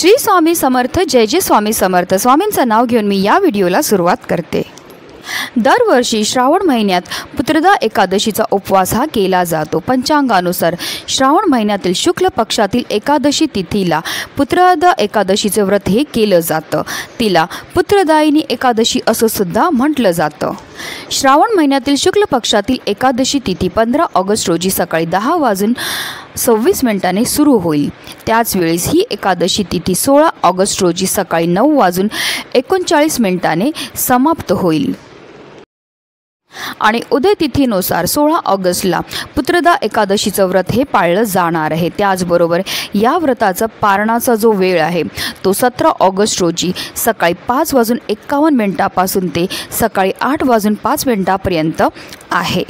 श्री स्वामी समर्थ जय जय स्वामी समर्थ. स्वामींचं नाव घेऊन मी या व्हिडिओला सुरुवात करते. दरवर्षी श्रावण महिन्यात पुत्रदा एकादशीचा उपवास हा केला जातो. पंचांगानुसार श्रावण महिन्यातील शुक्ल पक्षातील एकादशी तिथीला पुत्रदा एकादशीचे व्रत हे केलं जातं. तिला पुत्रदायिनी एकादशी असं सुद्धा म्हटलं जातं. श्रावण महिन्यातील शुक्ल पक्षातील एकादशी तिथी पंधरा ऑगस्ट रोजी सकाळी दहा वाजून सव्वीस मिनिटांनी सुरू होईल. त्याच वेळेस ही एकादशी तिथी सोळा ऑगस्ट रोजी सकाळी नऊ वाजून एकोणचाळीस मिनिटाने समाप्त होईल. आणि उदय तिथीनुसार सोळा ऑगस्टला पुत्रदा एकादशीचं व्रत हे पाळलं जाणार आहे. त्याचबरोबर या व्रताचा पारणाचा जो वेळ आहे तो सतरा ऑगस्ट रोजी सकाळी पाच वाजून एक्कावन्न मिनिटापासून ते सकाळी आठ वाजून पाच मिनिटापर्यंत आहे.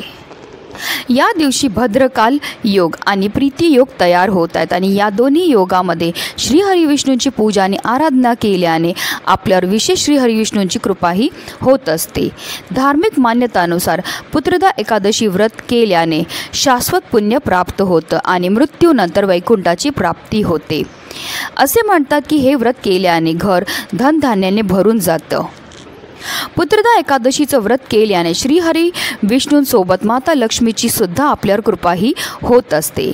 या दिवशी भद्रकाल योग आणि प्रीती योग तयार होत आहेत आणि या दोन्ही योगामध्ये श्रीहरिविष्णूंची पूजा आणि आराधना केल्याने आपल्यावर विशेष श्रीहरिविष्णूंची कृपाही होत असते. धार्मिक मान्यतानुसार पुत्रदा एकादशी व्रत केल्याने शाश्वत पुण्य प्राप्त होतं आणि मृत्यूनंतर वैकुंठाची प्राप्ती होते. असे म्हणतात की हे व्रत केल्याने घर धनधान्याने भरून जातं. पुत्रदा एकादशीचं व्रत केल्याने श्रीहरी विष्णूंसोबत माता लक्ष्मीची सुद्धा आपल्यावर कृपाही होत असते.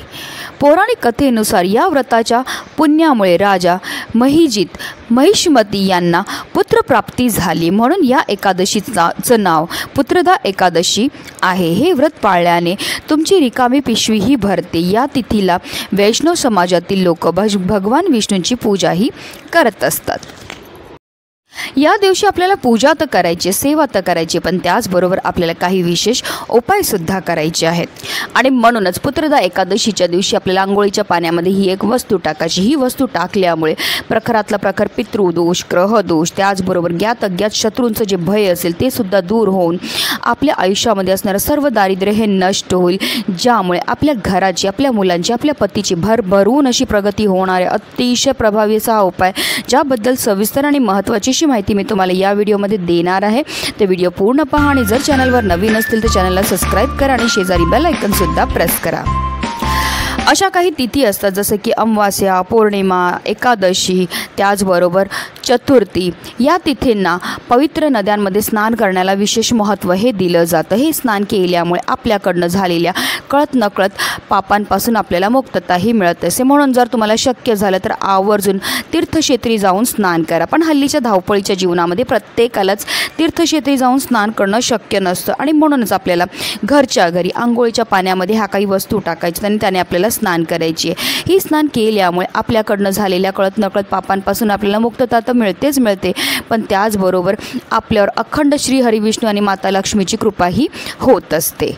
पौराणिक कथेनुसार या व्रताच्या पुण्यामुळे राजा महिजित महिष्मती यांना पुत्रप्राप्ती झाली. म्हणून या एकादशीचं नाव पुत्रदा एकादशी आहे. हे व्रत पाळल्याने तुमची रिकामी पिशवीही भरते. या तिथीला वैष्णव समाजातील लोक भज भगवान विष्णूंची पूजाही करत असतात. या दिवशी आपल्याला पूजा तर करायची सेवा तर करायची पण त्याचबरोबर आपल्याला काही विशेष उपायसुद्धा करायचे आहेत. आणि म्हणूनच पुत्रदा एकादशीच्या दिवशी आपल्याला आंघोळीच्या पाण्यामध्ये ही एक वस्तू टाकायची. ही वस्तू टाकल्यामुळे प्रखरातला प्रखर पितृदोष ग्रहदोष त्याचबरोबर ज्ञात अज्ञात शत्रूंचं जे भय असेल ते सुद्धा दूर होऊन आपल्या आयुष्यामध्ये असणारं सर्व दारिद्र्य हे नष्ट होईल ज्यामुळे आपल्या घराची आपल्या मुलांची आपल्या पतीची भरभरून अशी प्रगती होणारे अतिशय प्रभावी असा हा उपाय ज्याबद्दल सविस्तर आणि महत्त्वाची अशी माहिती मी तुम्हाला या व्हिडिओमध्ये देणार आहे. ते व्हिडिओ पूर्ण पहा आणि जर चॅनलवर नवीन असतील तर चॅनलला सबस्क्राईब करा आणि शेजारी बेल सुद्धा प्रेस करा. अशा काही तिथी असतात जसं की अमावास्या पौर्णिमा एकादशी त्याचबरोबर चतुर्थी. या तिथींना पवित्र नद्यांमध्ये स्नान करण्याला विशेष महत्त्व हे दिलं जातं. हे स्नान केल्यामुळे आपल्याकडनं झालेल्या कळत नकळत पापांपासून आपल्याला मुक्तताही मिळत असे. म्हणून जर तुम्हाला शक्य झालं तर आवर्जून तीर्थक्षेत्री जाऊन स्नान करा. पण हल्लीच्या धावपळीच्या जीवनामध्ये प्रत्येकालाच तीर्थक्षेत्री जाऊन स्नान करणं शक्य नसतं. आणि म्हणूनच आपल्याला घरच्या घरी आंघोळीच्या पाण्यामध्ये ह्या काही वस्तू टाकायच्या आणि त्याने आपल्याला स्नान करायची आहे. ही स्नान केल्यामुळे आपल्याकडनं झालेल्या कळत नकळत पापांपासून आपल्याला मुक्तता तर मिळतेच मिळते. पण त्याचबरोबर आपल्यावर अखंड श्री हरिविष्णू आणि माता लक्ष्मीची कृपाही होत असते.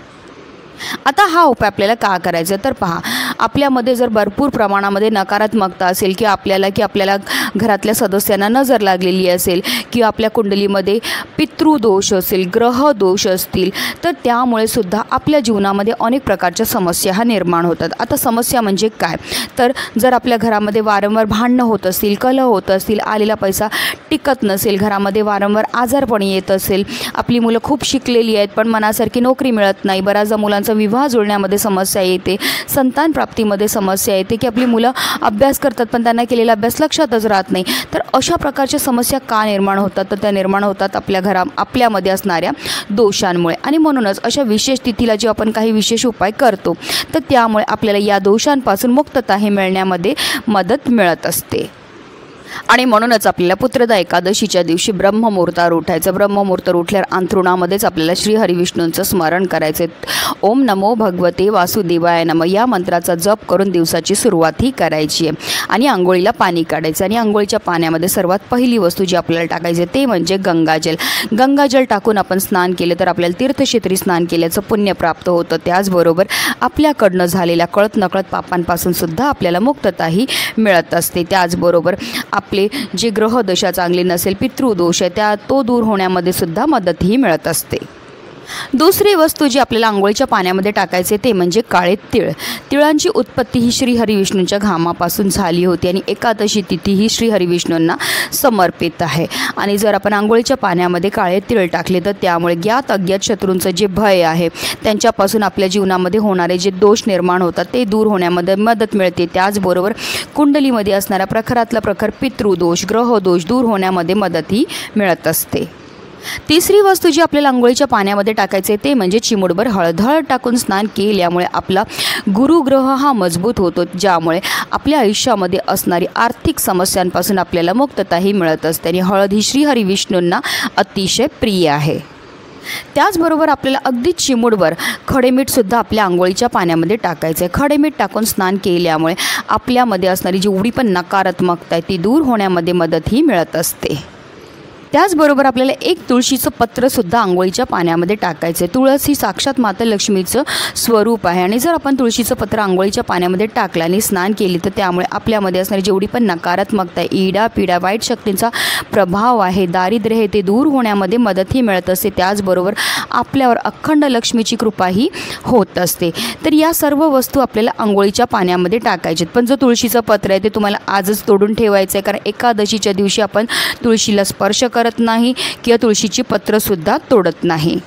आता हा उपाय आपल्याला का करायचा तर पहा आपल्यामध्ये जर भरपूर प्रमाणामध्ये नकारात्मकता असेल की आपल्याला की आपल्याला घरातल्या सदस्यांना नजर लागलेली असेल किंवा आपल्या कुंडलीमध्ये पितृदोष असेल ग्रह दोष असतील तर त्यामुळे सुद्धा आपल्या जीवनामध्ये अनेक प्रकारच्या समस्या हा निर्माण होतात. आता समस्या म्हणजे काय? तर जर आपल्या घरामध्ये वारंवार भांडणं होत असतील कलह होत असतील आलेला पैसा टिकत नसेल घरामध्ये वारंवार आजारपण येत असेल आपली मुलं खूप शिकलेली आहेत पण मनासारखी नोकरी मिळत नाही बऱ्याचदा मुलांचा विवाह जुळण्यामध्ये समस्या येते संतान प्राप्त बाबतीमध्ये समस्या येते की आपली मुलं अभ्यास करतात पण त्यांना केलेला अभ्यास लक्षातच राहत नाही. तर अशा प्रकारच्या समस्या का निर्माण होतात? तर त्या निर्माण होतात आपल्या घरा आपल्यामध्ये असणाऱ्या दोषांमुळे. आणि म्हणूनच अशा विशेष तिथीला जे आपण काही विशेष उपाय करतो तर त्यामुळे आपल्याला या दोषांपासून मुक्तता हे मिळण्यामध्ये मदत मिळत असते. आणि म्हणूनच आपल्याला पुत्रदा एकादशीच्या दिवशी ब्रह्ममुहूर्तावर उठायचं. ब्रह्ममुहूर्तावर उठल्यावर अंथरुणामध्येच आपल्याला श्री हरिविष्णूंचं स्मरण करायचं. ओम नमो भगवते वासुदेवाय नम. या मंत्राचा जप करून दिवसाची सुरुवात ही करायची आहे. आणि आंघोळीला पाणी काढायचं. आणि आंघोळीच्या पाण्यामध्ये सर्वात पहिली वस्तू जी आपल्याला टाकायची ते म्हणजे गंगाजल. गंगाजल टाकून आपण स्नान केलं तर आपल्याला तीर्थक्षेत्री स्नान केल्याचं पुण्य प्राप्त होतं. त्याचबरोबर आपल्याकडनं झालेल्या कळत नकळत पापांपासून सुद्धा आपल्याला मुक्तताही मिळत असते. त्याचबरोबर आपले जे ग्रहदशा चांगली नसेल पितृदोष आहे त्या तो दूर होण्यामध्ये सुद्धा मदतही मिळत असते. दुसरी वस्तू जी आपल्याला आंघोळीच्या पाण्यामध्ये टाकायचे ते म्हणजे काळे तिळ. तिळांची उत्पत्ती ही श्री हरिविष्णूंच्या घामापासून झाली होती आणि एकादशी तिथी ही श्री हरिविष्णूंना समर्पित आहे. आणि जर आपण आंघोळीच्या पाण्यामध्ये काळे तिळ टाकले तर त्यामुळे ज्ञात अज्ञात शत्रूंचं जे भय आहे त्यांच्यापासून आपल्या जीवनामध्ये होणारे जे दोष निर्माण होतात ते दूर होण्यामध्ये मदत मिळते. त्याचबरोबर कुंडलीमध्ये असणाऱ्या प्रखरातला प्रखर पितृदोष ग्रहदोष दूर होण्यामध्ये मदतही मिळत असते. तिसरी वस्तू जी आपल्याला आंघोळीच्या पाण्यामध्ये टाकायचे ते म्हणजे चिमुडभर हळद. हळद टाकून स्नान केल्यामुळे आपला गुरुग्रह हा मजबूत होतो ज्यामुळे आपल्या आयुष्यामध्ये असणारी आर्थिक समस्यांपासून आपल्याला मुक्तताही मिळत असते. आणि हळद ही श्रीहरी विष्णूंना अतिशय प्रिय आहे. त्याचबरोबर आपल्याला अगदी चिमुडवर खडेमीठसुद्धा आपल्या आंघोळीच्या पाण्यामध्ये टाकायचं आहे. खडेमीठ टाकून स्नान केल्यामुळे आपल्यामध्ये असणारी जेवढी पण नकारात्मकता आहे ती दूर होण्यामध्ये मदतही मिळत असते. त्याचबरोबर आपल्याला एक तुळशीचं पत्रसुद्धा आंघोळीच्या पाण्यामध्ये टाकायचं आहे तुळस ही साक्षात माता लक्ष्मीचं स्वरूप आहे. आणि जर आपण तुळशीचं पत्र आंघोळीच्या पाण्यामध्ये टाकलं आणि स्नान केली तर त्यामुळे आपल्यामध्ये असणारी जेवढी पण नकारात्मकता आहे इडा पिडा वाईट शक्तींचा प्रभाव आहे दारिद्र्य हे ते दूर होण्यामध्ये मदतही मिळत असते. त्याचबरोबर आपल्यावर अखंड लक्ष्मीची कृपाही होत असते. तर या सर्व वस्तू आपल्याला आंघोळीच्या पाण्यामध्ये टाकायच्यात पण जो तुळशीचं पत्र आहे ते तुम्हाला आजच तोडून ठेवायचं आहे कारण एकादशीच्या दिवशी आपण तुळशीला स्पर्श कर करत नाही किंवा तुळशीची पत्रसुद्धा तोडत नाही.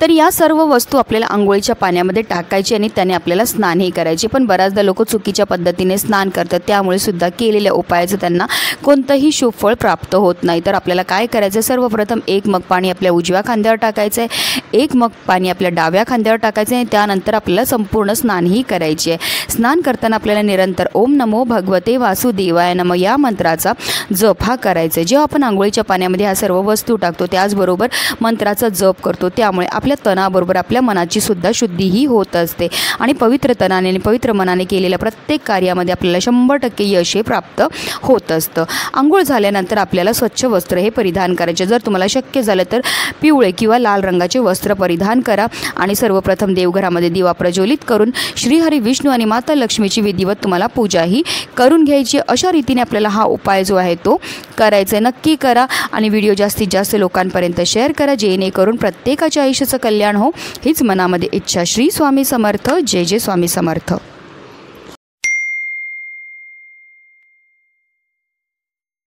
तर या सर्व वस्तू आपल्याला आंघोळीच्या पाण्यामध्ये टाकायची आणि त्याने आपल्याला स्नानही करायचे. पण बऱ्याचदा लोक चुकीच्या पद्धतीने स्नान करतात. त्यामुळे सुद्धा केलेल्या उपायाचं त्यांना कोणतंही शुभफळ प्राप्त होत नाही. तर आपल्याला काय करायचं सर्वप्रथम एक मग पाणी आपल्या उजव्या खांद्यावर टाकायचं आहे एक मग पाणी आपल्या डाव्या खांद्यावर टाकायचं आहे त्यानंतर आपल्याला संपूर्ण स्नानही करायची आहे. स्नान करताना आपल्याला निरंतर ओम नमो भगवते वासुदेवाय नम या मंत्राचा जप हा करायचा आहे जेव्हा आपण आंघोळीच्या पाण्यामध्ये ह्या सर्व वस्तू टाकतो त्याचबरोबर मंत्राचा जप करतो. त्या त्यामुळे आपल्या तणाबरोबर आपल्या मनाची सुद्धा शुद्धीही होत असते. आणि पवित्र तणाने आणि पवित्र मनाने केलेल्या प्रत्येक कार्यामध्ये आपल्याला शंभर टक्के यश हे प्राप्त होत असतं. आंघोळ झाल्यानंतर आपल्याला स्वच्छ वस्त्र हे परिधान करायचे. जर तुम्हाला शक्य झालं तर पिवळे किंवा लाल रंगाचे वस्त्र परिधान करा आणि सर्वप्रथम देवघरामध्ये दिवा प्रज्वलित करून श्रीहरी विष्णू आणि माता लक्ष्मीची विधिवत तुम्हाला पूजाही करून घ्यायची. अशा रीतीने आपल्याला हा उपाय जो आहे तो करायचा आहे नक्की करा आणि व्हिडिओ जास्तीत जास्त लोकांपर्यंत शेअर करा. जेणेकरून प्रत्येकाच्या आयुष्याचं कल्याण हो. हीच मनामध्ये इच्छा. श्री स्वामी समर्थ. जय जय स्वामी समर्थ.